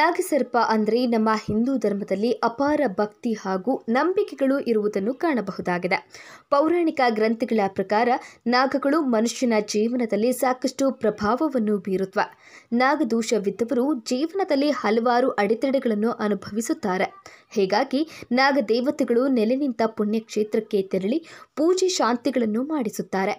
ನಾಗಸರ್ಪ ಅಂದರೆ ನಮ್ಮ ಹಿಂದೂ ಧರ್ಮದಲ್ಲಿ ಅಪಾರ ಭಕ್ತಿ ಹಾಗೂ ನಂಬಿಕೆಗಳು ಇರುವುದನ್ನು ಕಾಣಬಹುದಾಗಿದೆ. ಪೌರಾಣಿಕ ಗ್ರಂಥಗಳ ಪ್ರಕಾರ ನಾಗಗಳು ಮನುಷ್ಯನ ಜೀವನದಲ್ಲಿ ಸಾಕಷ್ಟು ಪ್ರಭಾವವನ್ನು ಬೀರುತ್ತವೆ ನಾಗದೋಷವಿದ್ದವರು ಜೀವನದಲ್ಲಿ ಹಲವಾರು ಅಡೆತಡೆಗಳನ್ನು ಅನುಭವಿಸುತ್ತಾರೆ. ಹೀಗಾಗಿ ನಾಗದೇವತೆಗಳು ನೆಲೆ ನಿಂತ ಪುಣ್ಯಕ್ಷೇತ್ರಕ್ಕೆ ತೆರಳಿ ಪೂಜೆ ಶಾಂತಿಗಳನ್ನು ಮಾಡಿಸುತ್ತಾರೆ.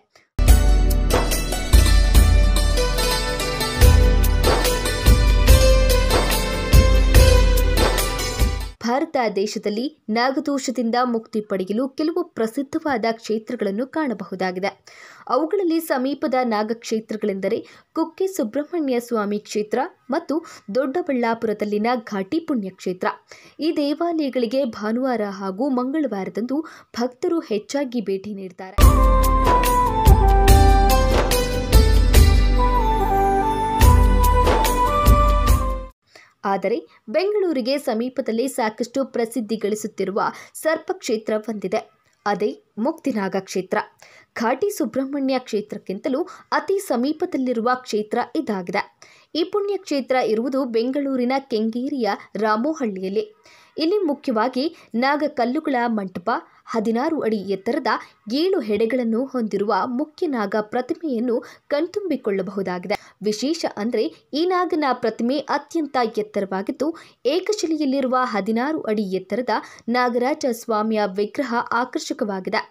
ಭಾರತ ದೇಶದಲ್ಲಿ ನಾಗದೋಷದಿಂದ ಮುಕ್ತಿ ಪಡೆಯಲು ಕೆಲವು ಪ್ರಸಿದ್ಧವಾದ ಕ್ಷೇತ್ರಗಳನ್ನು ಕಾಣಬಹುದಾಗಿದೆ. ಅವುಗಳಲ್ಲಿ ಸಮೀಪದ ನಾಗಕ್ಷೇತ್ರಗಳೆಂದರೆ ಕುಕ್ಕೆ ಸುಬ್ರಹ್ಮಣ್ಯ ಸ್ವಾಮಿ ಕ್ಷೇತ್ರ ಮತ್ತು ದೊಡ್ಡಬಳ್ಳಾಪುರದಲ್ಲಿನ ಘಾಟಿ ಪುಣ್ಯಕ್ಷೇತ್ರ. ಈ ದೇವಾಲಯಗಳಿಗೆ ಭಾನುವಾರ ಹಾಗೂ ಮಂಗಳವಾರದಂದು ಭಕ್ತರು ಹೆಚ್ಚಾಗಿ ಭೇಟಿ ನೀಡುತ್ತಾರೆ ಆದರೆ ಬೆಂಗಳೂರಿಗೆ ಸಮೀಪದಲ್ಲಿ ಸಾಕಷ್ಟು ಪ್ರಸಿದ್ಧಿ ಗಳಿಸುತ್ತಿರುವ ಸರ್ಪಕ್ಷೇತ್ರ ಹೊಂದಿದೆ ಅದೇ ಮುಕ್ತಿನಾಗ ಕ್ಷೇತ್ರ. ಘಾಟಿ ಸುಬ್ರಹ್ಮಣ್ಯ ಕ್ಷೇತ್ರಕ್ಕಿಂತಲೂ ಅತಿ ಸಮೀಪದಲ್ಲಿರುವ ಕ್ಷೇತ್ರ ಇದಾಗಿದೆ. ಈ ಪುಣ್ಯ ಕ್ಷೇತ್ರ ಇರುವುದು ಬೆಂಗಳೂರಿನ ಕೆಂಗೇರಿಯ ರಾಮೋಹಳ್ಳಿಯಲ್ಲಿ. ಇಲ್ಲಿ ಮುಖ್ಯವಾಗಿ ನಾಗಕಲ್ಲುಗಳ ಮಂಟಪ, ಹದಿನಾರು ಅಡಿ ಎತ್ತರದ ಏಳು ಹೆಡೆಗಳನ್ನು ಹೊಂದಿರುವ ಮುಖ್ಯ ನಾಗ ಪ್ರತಿಮೆಯನ್ನು ಕಣ್ತುಂಬಿಕೊಳ್ಳಬಹುದಾಗಿದೆ. ವಿಶೇಷ ಅಂದರೆ ಈ ನಾಗನ ಪ್ರತಿಮೆ ಅತ್ಯಂತ ಎತ್ತರವಾಗಿದ್ದು, ಏಕಶಿಲೆಯಲ್ಲಿರುವ ಹದಿನಾರು ಅಡಿ ಎತ್ತರದ ನಾಗರಾಜ ಸ್ವಾಮಿಯ ವಿಗ್ರಹ ಆಕರ್ಷಕವಾಗಿದೆ.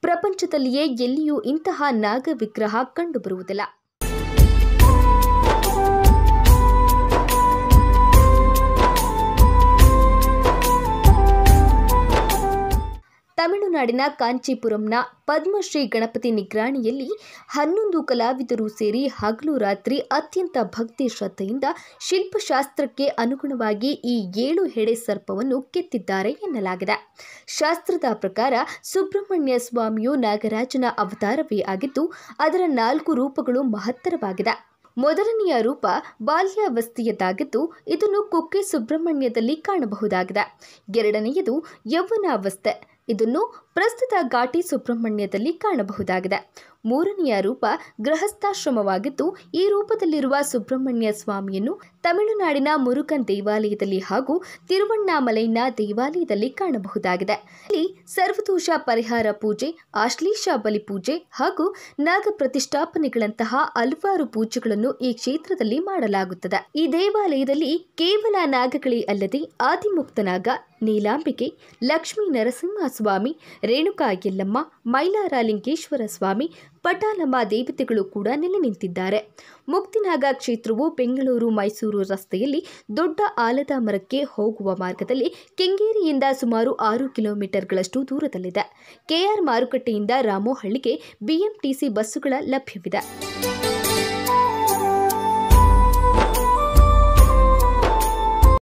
ಪ್ರಪಂಚದಲ್ಲಿಯೇ ಎಲ್ಲಿಯೂ ಇಂತಹ ನಾಗ ವಿಗ್ರಹ ಕಂಡುಬರುವುದಿಲ್ಲ. ತಮಿಳುನಾಡಿನ ಕಾಂಚೀಪುರಂನ ಪದ್ಮಶ್ರೀ ಗಣಪತಿ ನಿಗ್ರಾಣಿಯಲ್ಲಿ ಹನ್ನೊಂದು ಕಲಾವಿದರು ಸೇರಿ ಹಗಲು ರಾತ್ರಿ ಅತ್ಯಂತ ಭಕ್ತಿ ಶ್ರದ್ಧೆಯಿಂದ ಶಿಲ್ಪಶಾಸ್ತ್ರಕ್ಕೆ ಅನುಗುಣವಾಗಿ ಈ ಏಳು ಹೆಡೆ ಸರ್ಪವನ್ನು ಕೆತ್ತಿದ್ದಾರೆ ಎನ್ನಲಾಗಿದೆ. ಶಾಸ್ತ್ರದ ಪ್ರಕಾರ ಸುಬ್ರಹ್ಮಣ್ಯ ಸ್ವಾಮಿಯು ನಾಗರಾಜನ ಅವತಾರವೇ ಆಗಿದ್ದು, ಅದರ ನಾಲ್ಕು ರೂಪಗಳು ಮಹತ್ತರವಾಗಿದೆ. ಮೊದಲನೆಯ ರೂಪ ಬಾಲ್ಯಾವಸ್ಥೆಯದ್ದಾಗಿದ್ದು, ಇದನ್ನು ಕುಕ್ಕೆ ಸುಬ್ರಹ್ಮಣ್ಯದಲ್ಲಿ ಕಾಣಬಹುದಾಗಿದೆ. ಎರಡನೆಯದು ಯೌವನಾವಸ್ಥೆ. ಇದನ್ನು ಪ್ರಸ್ತುತ ಘಾಟಿ ಸುಬ್ರಹ್ಮಣ್ಯದಲ್ಲಿ ಕಾಣಬಹುದಾಗಿದೆ. ಮೂರನೆಯ ರೂಪ ಗೃಹಸ್ಥಾಶ್ರಮವಾಗಿದ್ದು, ಈ ರೂಪದಲ್ಲಿರುವ ಸುಬ್ರಹ್ಮಣ್ಯ ಸ್ವಾಮಿಯನ್ನು ತಮಿಳುನಾಡಿನ ಮುರುಗನ್ ದೇವಾಲಯದಲ್ಲಿ ಹಾಗೂ ತಿರುವಣ್ಣಾಮಲೈನ ದೇವಾಲಯದಲ್ಲಿ ಕಾಣಬಹುದಾಗಿದೆ. ಇಲ್ಲಿ ಸರ್ವದೋಷ ಪರಿಹಾರ ಪೂಜೆ, ಆಶ್ಲೀಷ ಬಲಿ ಪೂಜೆ ಹಾಗೂ ನಾಗ ಪ್ರತಿಷ್ಠಾಪನೆಗಳಂತಹ ಹಲವಾರು ಪೂಜೆಗಳನ್ನು ಈ ಕ್ಷೇತ್ರದಲ್ಲಿ ಮಾಡಲಾಗುತ್ತದೆ. ಈ ದೇವಾಲಯದಲ್ಲಿ ಕೇವಲ ನಾಗಗಳೇ ಅಲ್ಲದೆ ಆದಿಮುಕ್ತನಾಗ ನೀಲಾಂಬಿಕೆ, ಲಕ್ಷ್ಮೀ ನರಸಿಂಹ ಸ್ವಾಮಿ ರೇಣುಕಾ ಯಲ್ಲಮ್ಮ, ಮೈಲಾರಲಿಂಗೇಶ್ವರ ಸ್ವಾಮಿ ಪಟಾಲಮ್ಮ ದೇವತೆಗಳು ಕೂಡ ನೆಲೆ ನಿಂತಿದ್ದಾರೆ. ಮುಕ್ತಿನಾಗ ಕ್ಷೇತ್ರವು ಬೆಂಗಳೂರು ಮೈಸೂರು ರಸ್ತೆಯಲ್ಲಿ ದೊಡ್ಡ ಆಲದ ಮರಕ್ಕೆ ಹೋಗುವ ಮಾರ್ಗದಲ್ಲಿ ಕೆಂಗೇರಿಯಿಂದ ಸುಮಾರು ಆರು ಕಿಲೋಮೀಟರ್ಗಳಷ್ಟು ದೂರದಲ್ಲಿದೆ. ಕೆಆರ್ ಮಾರುಕಟ್ಟೆಯಿಂದ ರಾಮೋಹಳ್ಳಿಗೆ ಬಿಎಂಟಿಸಿ ಬಸ್ಸುಗಳ ಲಭ್ಯವಿದೆ.